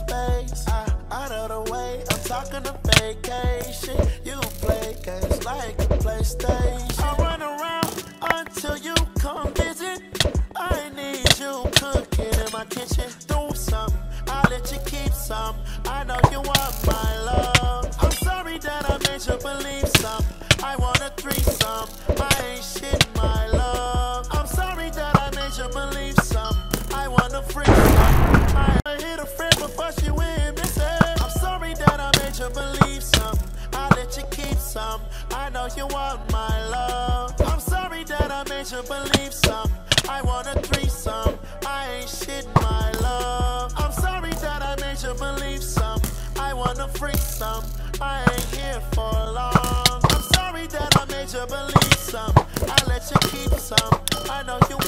space. I, out of the way, I'm talking a vacation. to believe some. I want a threesome. I ain't shit, my love. I'm sorry that I made you believe some. I wanna freak some. I ain't here for long. I'm sorry that I made you believe some. I let you keep some. I know you